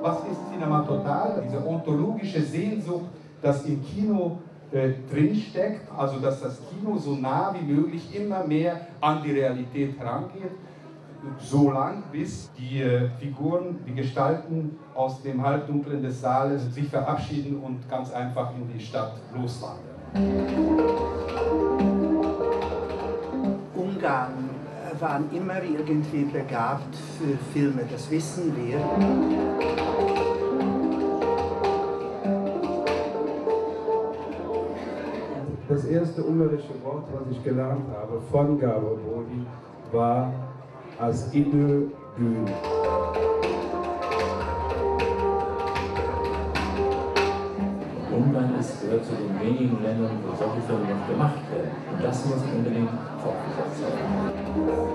was ist Cinema Total? Diese ontologische Sehnsucht, das im Kino äh, drinsteckt, also dass das Kino so nah wie möglich immer mehr an die Realität herangeht, so lang bis die äh, Figuren, die Gestalten aus dem Halbdunklen des Saales sich verabschieden und ganz einfach in die Stadt loswandern. Ungarn waren immer irgendwie begabt für Filme, das wissen wir. Das erste ungarische Wort, was ich gelernt habe von Gabor Bodi, war als idő bűn. Ungarn gehört zu den wenigen Ländern, wo solche Filme noch gemacht werden. Und das muss unbedingt fortgesetzt werden.